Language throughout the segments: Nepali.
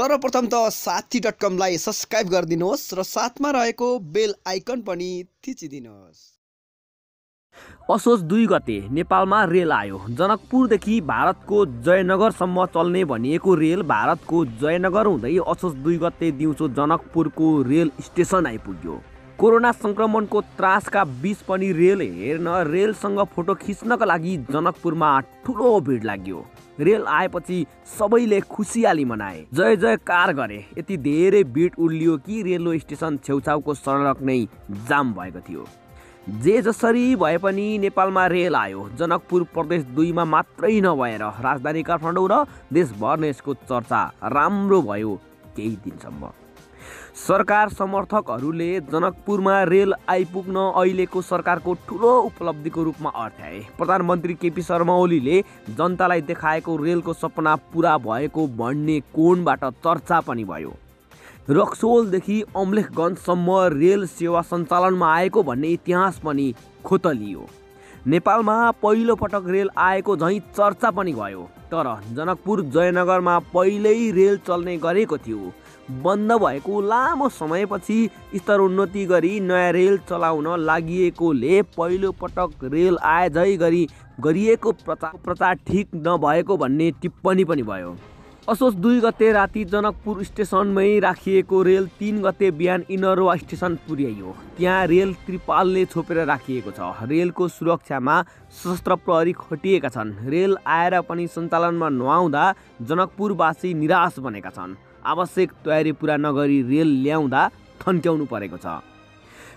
सर्वप्रथम त साथी डट कमलाई सब्सक्राइब गरिदिनुहोस् र साथमा रहेको बेल आइकन पनि थिचिदिनुहोस्। असोज दुई गते नेपालमा रेल आयो। जनकपुरदेखि भारतको जयनगरसम्म चल्ने भनिएको रेल भारतको जयनगर हुँदै असोज दुई गते दिउँसो जनकपुरको रेल स्टेसन आइपुग्यो। कोरोना सङ्क्रमणको त्रासका बिच पनि रेल हेर्न रेलसँग फोटो खिच्नका लागि जनकपुरमा ठुलो भिड लाग्यो। रेल आएपछि सबैले खुसियाली मनाए। जय जयकार गरे। यति धेरै भिड उर्लियो कि रेलवे स्टेसन छेउछाउको सडक नै जाम भएको थियो। जे जसरी भए पनि नेपालमा रेल आयो। जनकपुर प्रदेश दुईमा मात्रै नभएर राजधानी काठमाडौँ र देशभर नै यसको चर्चा राम्रो भयो केही दिनसम्म। सरकार समर्थकहरूले जनकपुरमा रेल आइपुग्न अहिलेको सरकारको ठुलो उपलब्धिको रूपमा अर्थ्याए प्रधानमन्त्री केपी शर्मा ओलीले जनतालाई देखाएको रेलको सपना पुरा भएको भन्ने कोणबाट चर्चा पनि भयो। रक्सोलदेखि अम्लेखगञ्जसम्म रेल सेवा सञ्चालनमा आएको भन्ने इतिहास पनि खोतलियो। नेपालमा पहिलोपटक रेल आएको झैँ चर्चा पनि भयो तर जनकपुर जयनगरमा पहिल्यै रेल चल्ने गरेको थियो। बन्द भएको लामो समयपछि स्तरोन्नति गरी नयाँ रेल चलाउन लागि पहिलो पटक रेल आए गरी गरिएको प्रचार प्रचार ठिक नभएको भन्ने टिप्पणी पनि भयो। असोज दुई गते राति जनकपुर स्टेसनमै राखिएको रेल तिन गते बिहान इनरवा स्टेसन पुर्याइयो। त्यहाँ रेल त्रिपालले छोपेर राखिएको छ। रेलको सुरक्षामा सशस्त्र प्रहरी खटिएका छन्। रेल आएर पनि सञ्चालनमा नआउँदा जनकपुरवासी निराश बनेका छन्। आवश्यक तयारी पुरा नगरी रेल ल्याउँदा थन्क्याउनु परेको छ।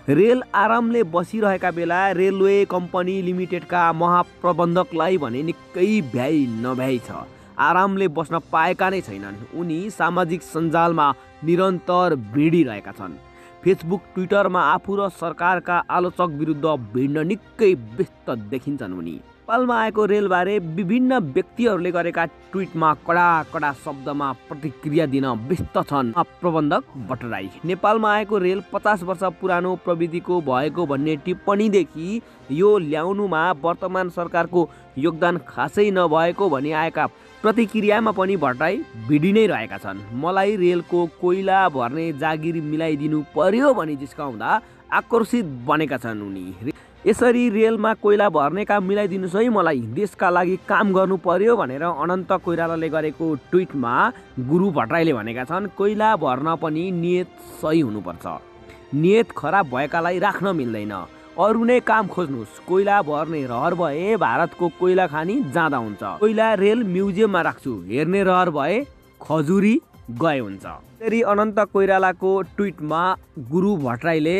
रेल आरामले बसिरहेका बेला रेलवे कम्पनी लिमिटेडका महाप्रबन्धकलाई भने निकै भ्याइ नभ्याइ छ। आरामले बस्न पाएका नै छैनन्। उनी सामाजिक सञ्जालमा निरन्तर भिडिरहेका छन्। फेसबुक ट्विटरमा आफू र सरकारका आलोचक विरुद्ध भिड्न निकै व्यस्त देखिन्छन् उनी। नेपालमा आएको रेलबारे विभिन्न व्यक्तिहरूले गरेका ट्विटमा कडा कडा शब्दमा प्रतिक्रिया दिन व्यस्त छन्। प्रबन्धक भट्टराई नेपालमा आएको रेल पचास वर्ष पुरानो प्रविधिको भएको भन्ने टिप्पणीदेखि यो ल्याउनुमा वर्तमान सरकारको योगदान खासै नभएको भनी आएका प्रतिक्रियामा पनि भट्टराई भिडी नै रहेका छन्। मलाई रेलको कोइला भर्ने जागिर मिलाइदिनु पर्यो भनी जिस्काउँदा आकर्षित बनेका छन् उनी। यसरी रेलमा कोइला भर्ने काम मिलाइदिनुहोस् है। मलाई देशका लागि काम गर्नु पर्यो भनेर अनन्त कोइरालाले गरेको ट्विटमा गुरु भट्टराईले भनेका छन् कोइला भर्न पनि नियत सही हुनुपर्छ। नियत खराब भएकालाई राख्न मिल्दैन। अरू नै काम खोज्नुहोस्। कोइला भर्ने रहर भए भारतको कोइला खानी जाँदा हुन्छ। कोइला रेल म्युजियममा राख्छु। हेर्ने रहर भए खजुरी गए हुन्छ। फेरि अनन्त कोइरालाको ट्विटमा गुरु भट्टराईले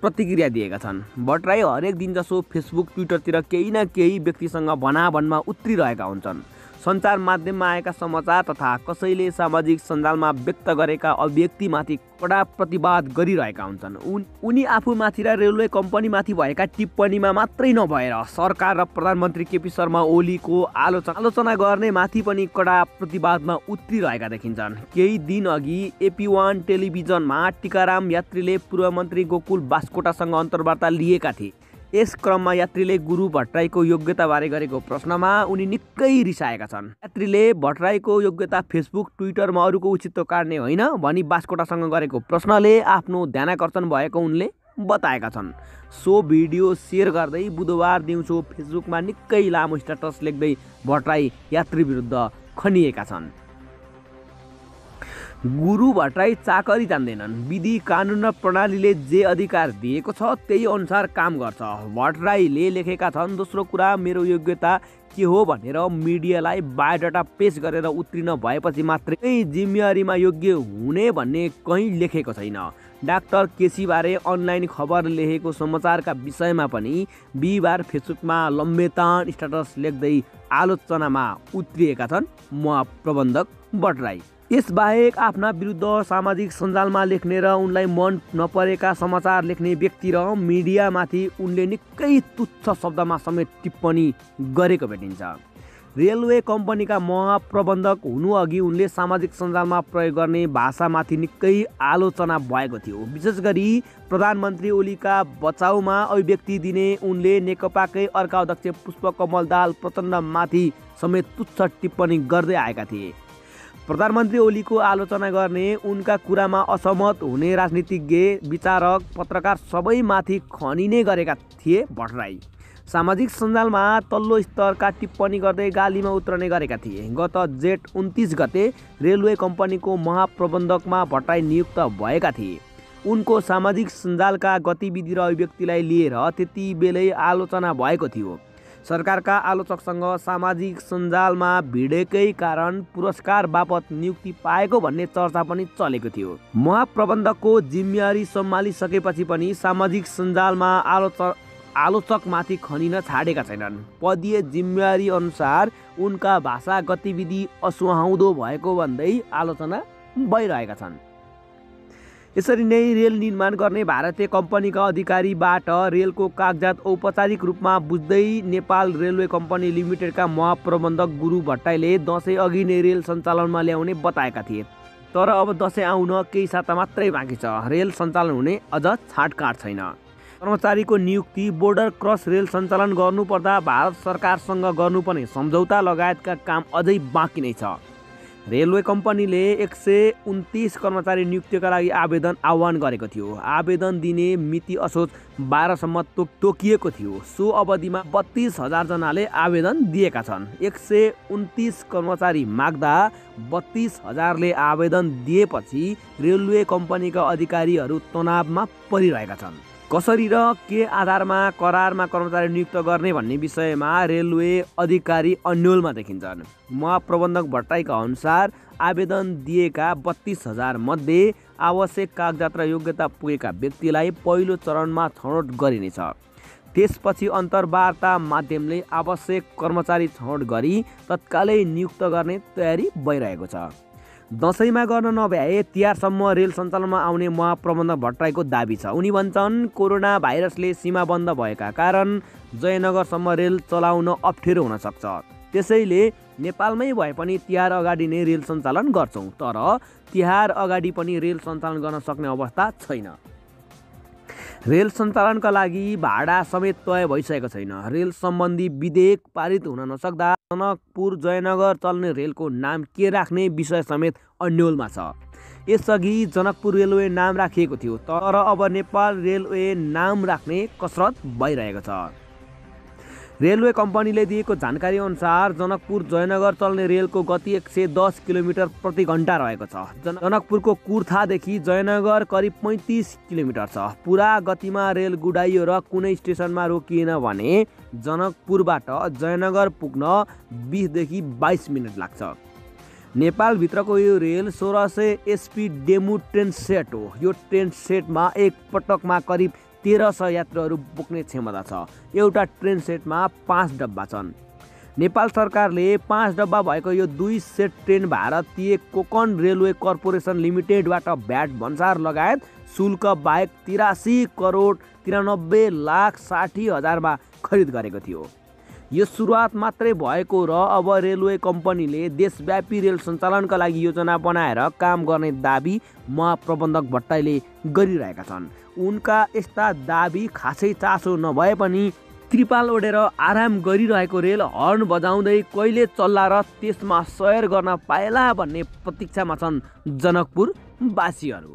प्रतिक्रिया दिएका छन्। भट्टराई हरेक दिन जसो फेसबुक ट्विटरतिर केही न केही व्यक्तिसँग भनाभनमा उत्रिरहेका हुन्छन्। सञ्चार माध्यममा आएका समाचार तथा कसैले सामाजिक सञ्जालमा व्यक्त गरेका अभिव्यक्तिमाथि कडा प्रतिवाद गरिरहेका हुन्छन्। उन उनी आफूमाथि र रेलवे कम्पनीमाथि भएका टिप्पणीमा मात्रै नभएर सरकार र प्रधानमन्त्री केपी शर्मा ओलीको आलोचना आलोचना गर्ने माथि पनि कडा प्रतिवादमा उत्रिरहेका देखिन्छन्। केही दिन अघि एपी वान टेलिभिजनमा टिकाराम यात्रीले पूर्व मन्त्री गोकुल बास्कोटासँग अन्तर्वार्ता लिएका थिए। यस क्रममा यात्रीले गुरु भट्टराईको योग्यताबारे गरेको प्रश्नमा उनी निकै रिसाएका छन्। यात्रीले भट्टराईको योग्यता फेसबुक ट्विटरमा अरूको उचित काट्ने होइन भनी बास्कोटासँग गरेको प्रश्नले आफ्नो ध्यानकर्षण भएको उनले बताएका छन्। सो भिडियो सेयर गर्दै बुधबार दिउँसो फेसबुकमा निकै लामो स्ट्याटस लेख्दै भट्टराई यात्री विरुद्ध खनिएका छन्। गुरु भट्टराई चाकरी जान्दैनन् विधि कानुन र प्रणालीले जे अधिकार दिएको छ त्यही अनुसार काम गर्छ। भट्टराईले लेखेका छन् दोस्रो कुरा मेरो योग्यता के हो? भनेर मिडियालाई बायोडाटा पेस गरेर उत्रिन भएपछि मात्रै जिम्मेवारीमा योग्य हुने भन्ने कहीँ लेखेको छैन। डाक्टर केसीबारे अनलाइन खबर लेखेको समाचारका विषयमा पनि बिहिबार फेसबुकमा लम्बेतान स्ट्याटस लेख्दै आलोचनामा उत्रिएका छन्। प्रबन्धक भट्टराई यसबाहेक आफ्ना विरुद्ध सामाजिक सञ्जालमा लेख्ने र उनलाई मन नपरेका समाचार लेख्ने व्यक्ति र मिडियामाथि उनले निकै तुच्छ शब्दमा समेत टिप्पणी गरेको भेटिन्छ। रेलवे कम्पनीका महाप्रबन्धक हुनु अघि उनले सामाजिक सञ्जालमा प्रयोग गर्ने भाषामाथि निकै आलोचना भएको थियो। विशेष गरी प्रधानमन्त्री ओलीका बचाउमा अभिव्यक्ति दिने उनले नेकपाकै अर्का अध्यक्ष पुष्पकमल दाल प्रचण्डमाथि समेत तुच्छ टिप्पणी गर्दै आएका थिए। प्रधानमन्त्री ओलीको आलोचना गर्ने उनका कुरामा असहमत हुने राजनीतिज्ञ विचारक पत्रकार सबैमाथि खनिने गरेका थिए भट्टराई। सामाजिक सञ्जालमा तल्लो स्तरका टिप्पणी गर्दै गालीमा उत्रने गरेका थिए। गत जेठ उन्तिस गते रेलवे कम्पनीको महाप्रबन्धकमा भट्टराई नियुक्त भएका थिए। उनको सामाजिक सञ्जालका गतिविधि र अभिव्यक्तिलाई लिएर त्यति बेलै आलोचना भएको थियो। सरकारका आलोचकसँग सामाजिक सञ्जालमा भिडेकै कारण पुरस्कार बापत नियुक्ति पाएको भन्ने चर्चा पनि चलेको थियो। महाप्रबन्धकको जिम्मेवारी सम्हालिसकेपछि पनि सामाजिक सञ्जालमा आलोचना आलोचकमाथि खनिन छाडेका छैनन्। पदीय जिम्मेवारी अनुसार उनका भाषा गतिविधि असुहाउँदो भएको भन्दै आलोचना भइरहेका छन्। यसरी नै रेल निर्माण गर्ने भारतीय कम्पनीका अधिकारीबाट रेलको कागजात औपचारिक रूपमा बुझ्दै नेपाल रेलवे कम्पनी लिमिटेडका महाप्रबन्धक गुरु भट्टाईले दसैँ अघि नै रेल सञ्चालनमा ल्याउने बताएका थिए। तर अब दसैँ आउन केही साता मात्रै बाँकी छ। रेल सञ्चालन हुने अझ छाटकाट छैन। कर्मचारीको नियुक्ति बोर्डर क्रस रेल सञ्चालन गर्नुपर्दा भारत सरकारसँग गर्नुपर्ने सम्झौता लगायतका काम अझै बाँकी नै छ। रेलवे कम्पनीले एक सय उन्तिस कर्मचारी नियुक्तिका लागि आवेदन आह्वान गरेको थियो। आवेदन दिने मिति असोज बाह्रसम्म तो तोकिएको थियो। सो अवधिमा बत्तिस हजारजनाले आवेदन दिएका छन्। एक सय उन्तिस कर्मचारी माग्दा बत्तिस हजारले आवेदन दिएपछि रेलवे कम्पनीका अधिकारीहरू तनावमा परिरहेका छन्। कसरी र के आधारमा करारमा कर्मचारी नियुक्त गर्ने भन्ने विषयमा रेलवे अधिकारी अन्यलमा देखिन्छन्। महाप्रबन्धक भट्टाईका अनुसार आवेदन दिएका बत्तिस हजार मध्ये आवश्यक कागजात र योग्यता पुगेका व्यक्तिलाई पहिलो चरणमा छनौट गरिनेछ। त्यसपछि अन्तर्वार्ता माध्यमले आवश्यक कर्मचारी छनौट गरी तत्कालै नियुक्त गर्ने तयारी भइरहेको छ। दसैँमा गर्न नभ्याए तिहारसम्म रेल सञ्चालनमा आउने महाप्रबन्धक भट्टराईको दाबी छ। उनी भन्छन् कोरोना भाइरसले सीमा बन्द भएका कारण जयनगरसम्म रेल चलाउन अप्ठ्यारो हुन सक्छ। त्यसैले नेपालमै भए पनि तिहार अगाडि नै रेल सञ्चालन गर्छौँ तर तिहार अगाडि पनि रेल सञ्चालन गर्न सक्ने अवस्था छैन। रेल सञ्चालनका लागि भाडा समेत तय भइसकेको छैन। रेल सम्बन्धी विधेयक पारित हुन नसक्दा जनकपुर जयनगर चल्ने रेलको नाम के राख्ने विषय समेत अन्यलमा छ। यसअघि जनकपुर रेलवे नाम राखिएको थियो तर अब नेपाल रेलवे नाम राख्ने कसरत भइरहेको छ। रेलवे कम्पनीले दिएको जानकारी अनुसार जनकपुर जयनगर चल्ने रेलको गति एक सय दस किलोमिटर प्रति घन्टा रहेको छ। जनकपुरको कुर्थादेखि जयनगर करिब पैँतिस किलोमिटर छ। पुरा गतिमा रेल गुडाइयो र कुनै स्टेसनमा रोकिएन भने जनकपुरबाट जयनगर पुग्न बिसदेखि बाइस मिनट लाग्छ। नेपालभित्रको यो रेल सोह्र सय एसपी डेमु ट्रेन सेट हो। यो ट्रेन सेटमा एक पटकमा करिब तेह्र सय यात्रुहरू बोक्ने क्षमता छ। एउटा ट्रेन सेटमा पाँच डब्बा छन्। नेपाल सरकारले पाँच डब्बा भएको यो दुई सेट ट्रेन भारतीय कोकन रेलवे कर्पोरेसन लिमिटेडबाट भ्याट भन्सार लगायत शुल्क बाहेक तिरासी करोड तिरानब्बे लाख साठी हजारमा खरिद गरेको थियो। यो सुरुवात मात्रै भएको र अब रेलवे कम्पनीले देशव्यापी रेल सञ्चालनका लागि योजना बनाएर काम गर्ने दावी महाप्रबन्धक भट्टाईले गरिरहेका छन्। उनका यस्ता दावी खासै चासो नभए पनि त्रिपाल ओढेर आराम गरिरहेको रेल हर्न बजाउँदै कहिले चल्ला र त्यसमा सयर गर्न पाएला भन्ने प्रतीक्षामा छन् जनकपुरवासीहरू।